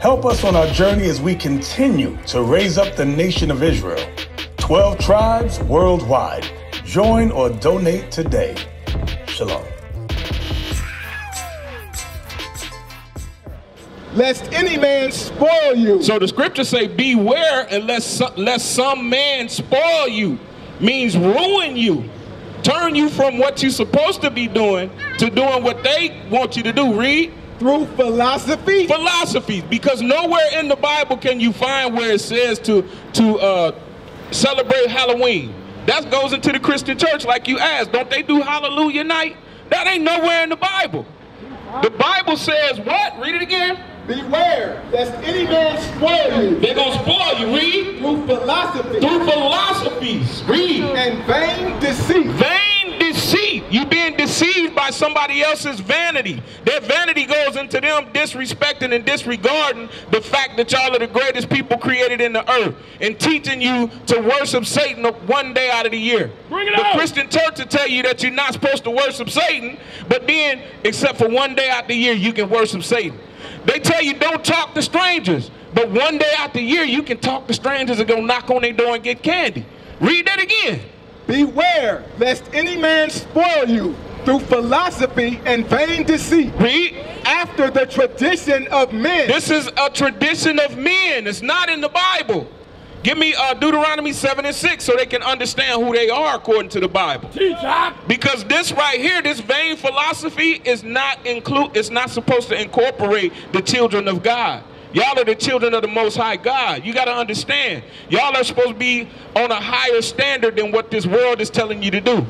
Help us on our journey as we continue to raise up the nation of Israel. 12 tribes worldwide. Join or donate today. Shalom. lest any man spoil you. So the scriptures say, beware unless lest some man spoil you, means ruin you, turn you from what you're supposed to be doing to doing what they want you to do. Read. Through philosophy? Philosophies, because nowhere in the Bible can you find where it says to, to uh, celebrate Halloween. That goes into the Christian church like you asked. Don't they do Hallelujah night? That ain't nowhere in the Bible. The Bible says what? Read it again. Beware, lest any man spoil you. They're going to spoil you. Read. Through philosophy. Through philosophies. Read. And vain deceit. Vain deceit. You being deceived by somebody else's vanity. Their vanity goes into them disrespecting and disregarding the fact that y'all are the greatest people created in the earth and teaching you to worship Satan one day out of the year. Bring it the out. Christian church will tell you that you're not supposed to worship Satan, but then, except for one day out of the year, you can worship Satan. They tell you don't talk to strangers. But one day out the year, you can talk to strangers and go knock on their door and get candy. Read that again. Beware lest any man spoil you through philosophy and vain deceit. Read. After the tradition of men. This is a tradition of men. It's not in the Bible. Give me uh, Deuteronomy 7 and 6 so they can understand who they are according to the Bible. Because this right here, this vain philosophy is not include it's not supposed to incorporate the children of God. Y'all are the children of the Most High God. You got to understand. Y'all are supposed to be on a higher standard than what this world is telling you to do.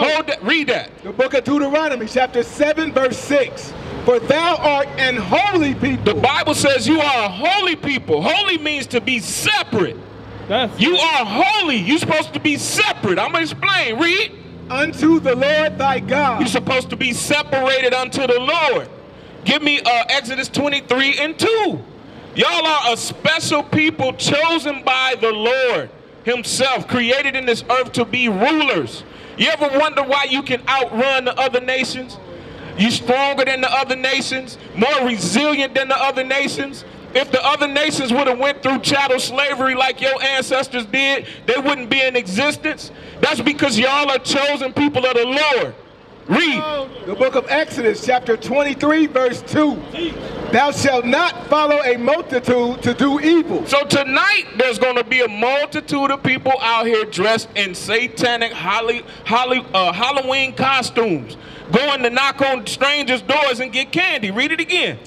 Hold that, read that. The book of Deuteronomy, chapter 7, verse 6. For thou art an holy people. The Bible says you are a holy people. Holy means to be separate. That's You are holy. You're supposed to be separate. I'm going to explain. Read. Unto the Lord thy God. You're supposed to be separated unto the Lord. Give me uh, Exodus 23 and 2. Y'all are a special people chosen by the Lord himself, created in this earth to be rulers. You ever wonder why you can outrun the other nations? You stronger than the other nations, more resilient than the other nations. If the other nations would have went through chattel slavery like your ancestors did, they wouldn't be in existence. That's because y'all are chosen people of the Lord. Read. The book of Exodus, chapter 23, verse 2. Thou shalt not follow a multitude to do evil. So tonight there's going to be a multitude of people out here dressed in satanic Holly, Holly, uh, Halloween costumes, going to knock on strangers' doors and get candy. Read it again.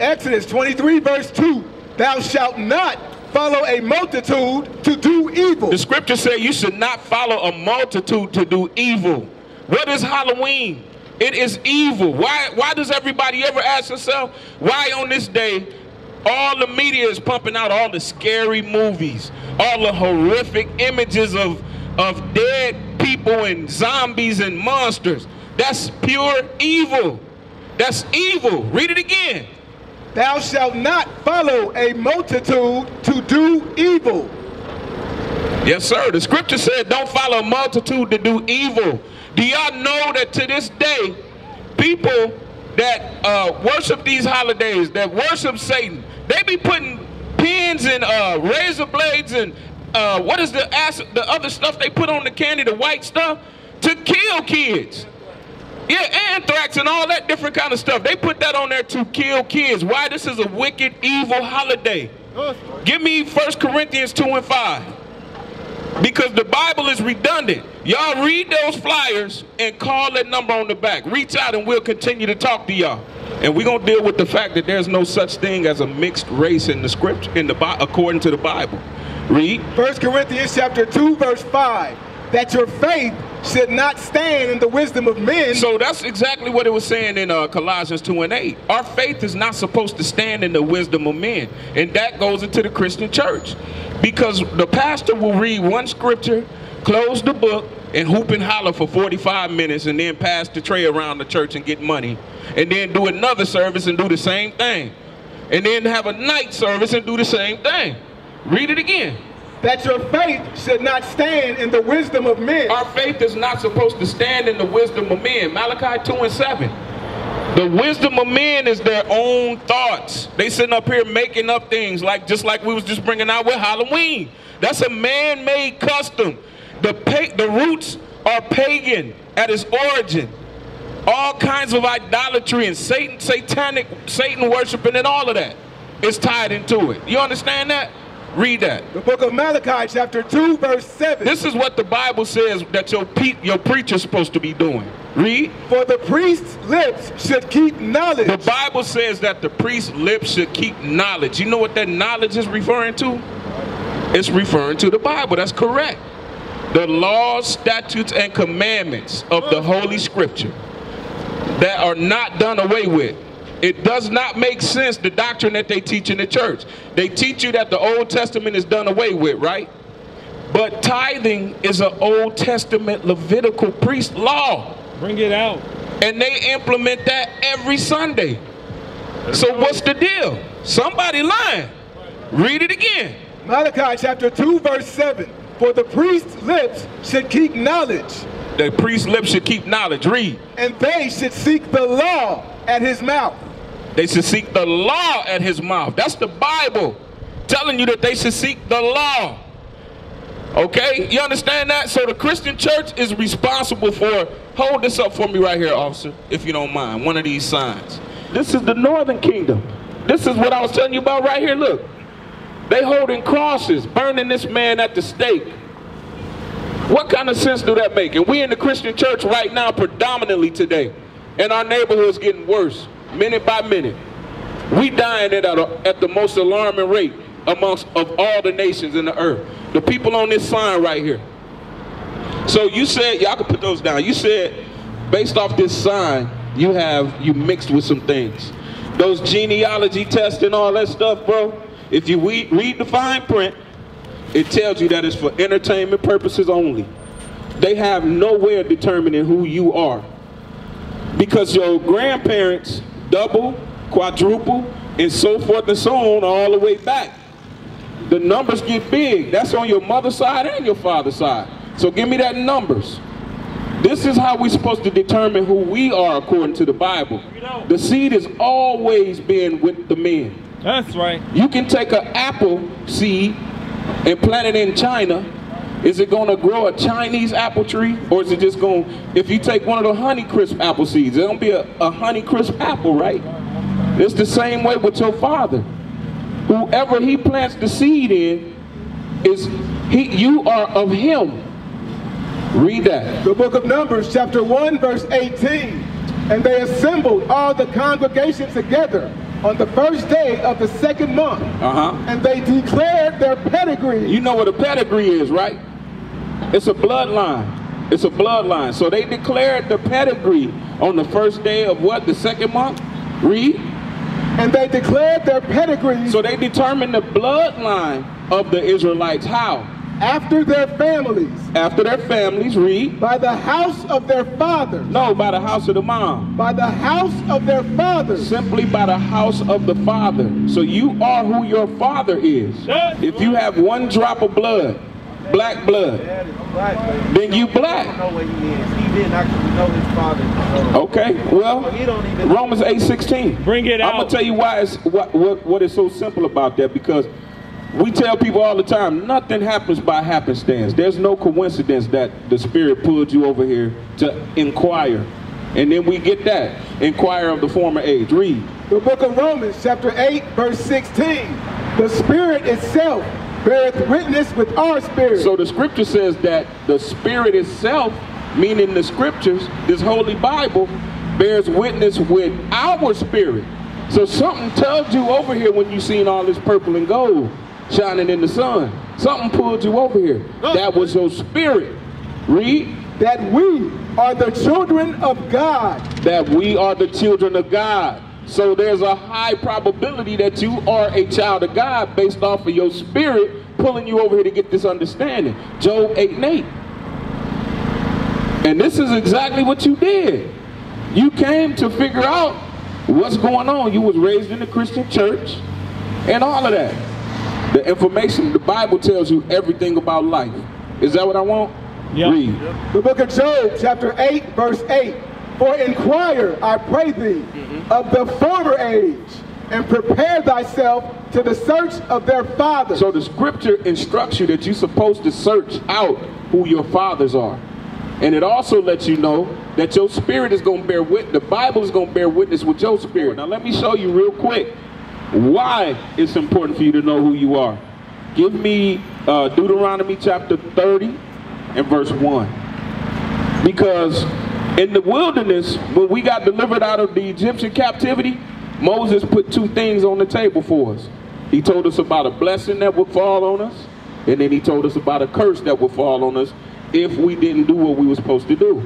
Exodus 23, verse 2. Thou shalt not follow a multitude to do evil. The scripture says you should not follow a multitude to do evil. What is Halloween? It is evil. Why, why does everybody ever ask themselves, why on this day all the media is pumping out all the scary movies, all the horrific images of, of dead people and zombies and monsters? That's pure evil. That's evil. Read it again. Thou shalt not follow a multitude to do evil. Yes, sir. The scripture said, don't follow a multitude to do evil. Do y'all know that to this day, people that uh, worship these holidays, that worship Satan, they be putting pins and uh, razor blades and uh, what is the acid, the other stuff they put on the candy, the white stuff, to kill kids. Yeah, anthrax and all that different kind of stuff. They put that on there to kill kids. Why? This is a wicked, evil holiday. Give me 1 Corinthians 2 and 5. Because the Bible is redundant. Y'all read those flyers and call that number on the back. Reach out and we'll continue to talk to y'all. And we're gonna deal with the fact that there's no such thing as a mixed race in the script in the according to the Bible. Read. 1 Corinthians chapter 2, verse 5. that your faith should not stand in the wisdom of men. So that's exactly what it was saying in uh, Colossians 2 and 8. Our faith is not supposed to stand in the wisdom of men. And that goes into the Christian church. Because the pastor will read one scripture, close the book, and hoop and holler for 45 minutes and then pass the tray around the church and get money. And then do another service and do the same thing. And then have a night service and do the same thing. Read it again. that your faith should not stand in the wisdom of men. Our faith is not supposed to stand in the wisdom of men. Malachi 2 and 7. The wisdom of men is their own thoughts. They sitting up here making up things like just like we was just bringing out with Halloween. That's a man-made custom. The pa- the roots are pagan at its origin. All kinds of idolatry and Satan, satanic, Satan worshiping and all of that is tied into it. You understand that? Read that. The book of Malachi, chapter 2, verse 7. This is what the Bible says that your pe- your preacher's supposed to be doing. Read. For the priest's lips should keep knowledge. The Bible says that the priest's lips should keep knowledge. You know what that knowledge is referring to? It's referring to the Bible. That's correct. The laws, statutes, and commandments of the Holy Scripture that are not done away with. It does not make sense, the doctrine that they teach in the church. They teach you that the Old Testament is done away with, right? But tithing is an Old Testament Levitical priest law. Bring it out. And they implement that every Sunday. So what's the deal? Somebody lying. Read it again. Malachi, chapter 2, verse 7. For the priest's lips should keep knowledge, The priest's lips should keep knowledge. Read. and they should seek the law at his mouth. They should seek the law at his mouth. That's the Bible telling you that they should seek the law. Okay? You understand that? So the Christian church is responsible for, hold this up for me right here, officer, if you don't mind, one of these signs. This is the northern kingdom. This is what I was telling you about right here. Look. They holding crosses, burning this man at the stake. What kind of sense do that make? And we in the Christian church right now, predominantly today, and our neighborhood's getting worse, minute by minute. We dying at, a, at the most alarming rate amongst of all the nations in the earth. The people on this sign right here. So you said, y'all can put those down. You said, based off this sign, you have, you mixed with some things. Those genealogy tests and all that stuff, bro, if you we, read the fine print, it tells you that it's for entertainment purposes only. They have no way of determining who you are. Because your grandparents double, quadruple, and so forth and so on all the way back. The numbers get big. That's on your mother's side and your father's side. So give me that numbers. This is how we're supposed to determine who we are according to the Bible. The seed is always been with the men. That's right. You can take an apple seed and plant it in China. Is it going to grow a Chinese apple tree? Or is it just going, if you take one of the Honeycrisp apple seeds, it's going to be a, a Honeycrisp apple, right? It's the same way with your father. Whoever he plants the seed in, is he, you are of him. Read that. The book of Numbers, chapter 1, verse 18. And they assembled all the congregation together on the first day of the second month. Uh-huh. And they declared their pedigree. You know what a pedigree is, right? It's a bloodline. It's a bloodline. So they declared the pedigree on the first day of what? The second month? Read. And they declared their pedigree So they determined the bloodline of the Israelites. How? After their families, After their families, read. by the house of their fathers, No, by the house of the mom. by the house of their fathers. Simply by the house of the father. So you are who your father is. If you have one drop of blood, black blood, Dad is black, but then you black. know what he is. He didn't actually know his father. Okay, well, He don't even- Romans 8:16. Bring it out. I'm gonna tell you why it's what, what what is so simple about that because we tell people all the time nothing happens by happenstance. There's no coincidence that the spirit pulled you over here to inquire. And then we get that. Inquire of the former age. Read. The book of Romans, chapter 8, verse 16. The Spirit itself beareth witness with our spirit. So the scripture says that the spirit itself, meaning the scriptures, this holy Bible, bears witness with our spirit. So something tugged you over here when you seen all this purple and gold shining in the sun. Something pulled you over here. That was your spirit. Read that we are the children of God. that we are the children of God. So there's a high probability that you are a child of God based off of your spirit pulling you over here to get this understanding. Job 8 and 8. And this is exactly what you did. You came to figure out what's going on. You was raised in the Christian church and all of that. The information, the Bible tells you everything about life. Is that what I want? Yeah. Read. The book of Job, chapter 8, verse 8. For inquire, I pray thee, mm-hmm. of the former age, and prepare thyself to the search of their fathers. So the scripture instructs you that you're supposed to search out who your fathers are. And it also lets you know that your spirit is going to bear witness. The Bible is going to bear witness with your spirit. Now let me show you real quick why it's important for you to know who you are. Give me uh, Deuteronomy chapter 30 and verse 1. Because in the wilderness, when we got delivered out of the Egyptian captivity, Moses put two things on the table for us. He told us about a blessing that would fall on us, and then he told us about a curse that would fall on us if we didn't do what we were supposed to do.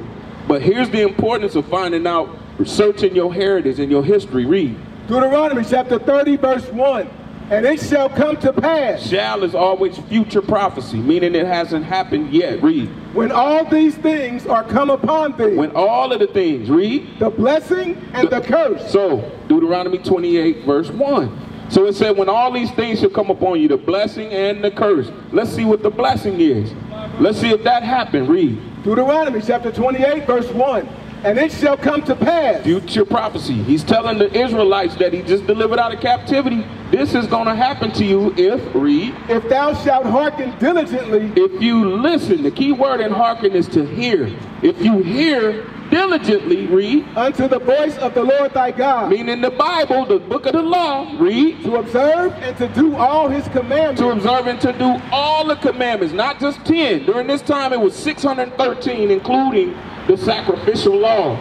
But here's the importance of finding out, researching your heritage and your history. Read. Deuteronomy chapter 30, verse 1. And it shall come to pass, Shall is always future prophecy, meaning it hasn't happened yet. Read. when all these things are come upon thee, When all of the things, read. the blessing and the curse, So, Deuteronomy 28, verse 1. So it said, when all these things shall come upon you, the blessing and the curse. Let's see what the blessing is. Let's see if that happened. Read. Deuteronomy chapter 28, verse 1. And it shall come to pass, Future prophecy. He's telling the Israelites that he just delivered out of captivity. This is going to happen to you if, read, if thou shalt hearken diligently if you listen. The key word in hearken is to hear. If you hear diligently, read, unto the voice of the Lord thy God, meaning the Bible, the book of the law, read, to observe and to do all his commandments, to observe and to do all the commandments, not just 10. During this time, it was 613, including the sacrificial law.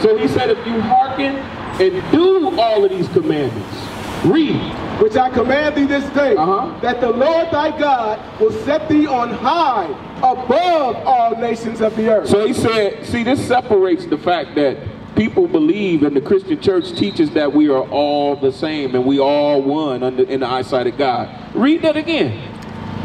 So he said, if you hearken and do all of these commandments, read. which I command thee this day, Uh-huh. that the Lord thy God will set thee on high above all nations of the earth. So he said, see, this separates the fact that people believe and the Christian church teaches that we are all the same and we all one under, in the eyesight of God. Read that again.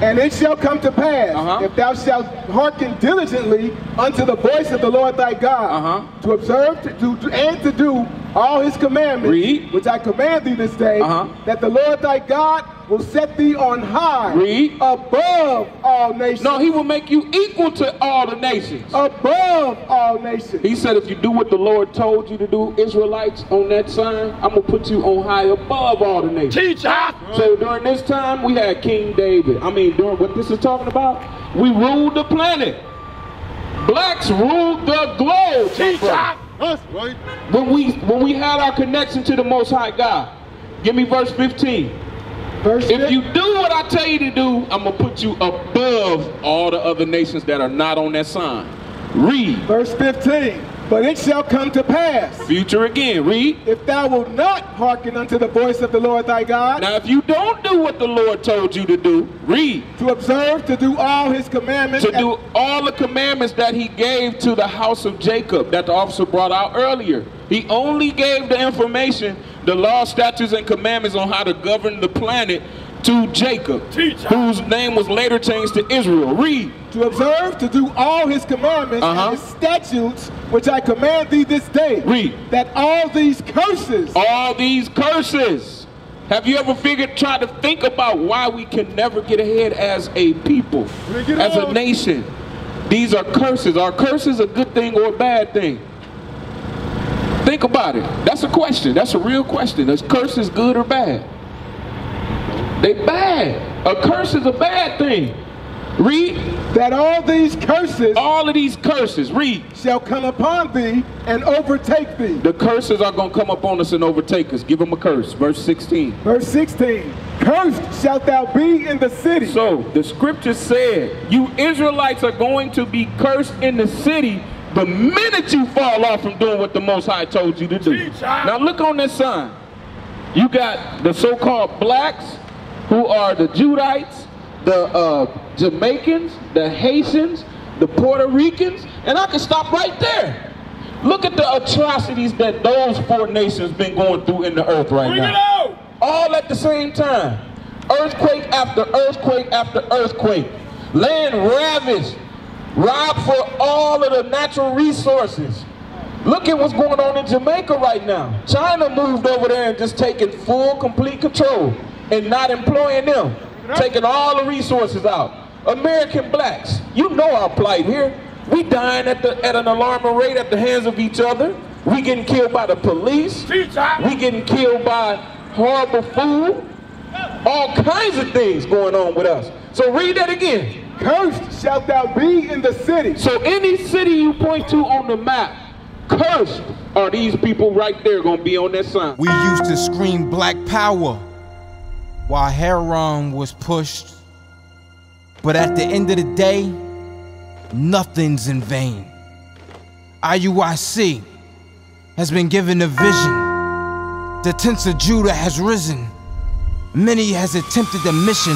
And it shall come to pass, Uh-huh. if thou shalt hearken diligently unto the voice of the Lord thy God, Uh-huh. to observe to do, and to do all his commandments, Read. which I command thee this day, Uh-huh. that the Lord thy God will set thee on high Read. above all nations. No, he will make you equal to all the nations. above all nations. He said, if you do what the Lord told you to do, Israelites, on that sign, I'm going to put you on high above all the nations. Teach Teacher! So during this time, we had King David. I mean, during what this is talking about, we ruled the planet. Blacks ruled the globe. my Teacher! Us, right? When we when we had our connection to the Most High God. Give me verse 15. Verse If you do what I tell you to do, I'm gonna put you above all the other nations that are not on that sign. Read. Verse 15. But it shall come to pass, Future again. Read. if thou wilt not hearken unto the voice of the Lord thy God, Now, if you don't do what the Lord told you to do, read. to observe, to do all his commandments, To do all the commandments that he gave to the house of Jacob that the officer brought out earlier. He only gave the information, the law, statutes, and commandments on how to govern the planet to Jacob, Teacher. whose name was later changed to Israel. Read. to observe, to do all his commandments Uh-huh. and his statutes, which I command thee this day, Read. that all these curses All these curses. Have you ever figured, try to think about why we can never get ahead as a people, Bring it as a nation? These are curses. Are curses a good thing or a bad thing? Think about it. That's a question. That's a real question. Is curses good or bad? They bad. A curse is a bad thing. Read that all these curses all of these curses. Read. shall come upon thee and overtake thee. The curses are going to come upon us and overtake us. Give them a curse. Verse 16. Verse 16. Cursed shalt thou be in the city, So the scripture said, you Israelites are going to be cursed in the city the minute you fall off from doing what the Most High told you to do. Now look on this sign. You got the so-called blacks, who are the Judites, the uh, Jamaicans, the Haitians, the Puerto Ricans, and I can stop right there. Look at the atrocities that those four nations been going through in the earth right Bring now. All at the same time. Earthquake after earthquake after earthquake. Land ravaged. Robbed for all of the natural resources. Look at what's going on in Jamaica right now. China moved over there and just taking full, complete control and not employing them. Taking all the resources out. American blacks, you know our plight here. We dying at, the, at an alarming rate at the hands of each other. We getting killed by the police. We getting killed by horrible food. All kinds of things going on with us. So read that again. Cursed shalt thou be in the city. So any city you point to on the map, cursed are these people right there gonna be on that sign. We used to scream black power while Heron was pushed. But at the end of the day, nothing's in vain. IUIC has been given a vision. The tents of Judah has risen. Many has attempted the mission.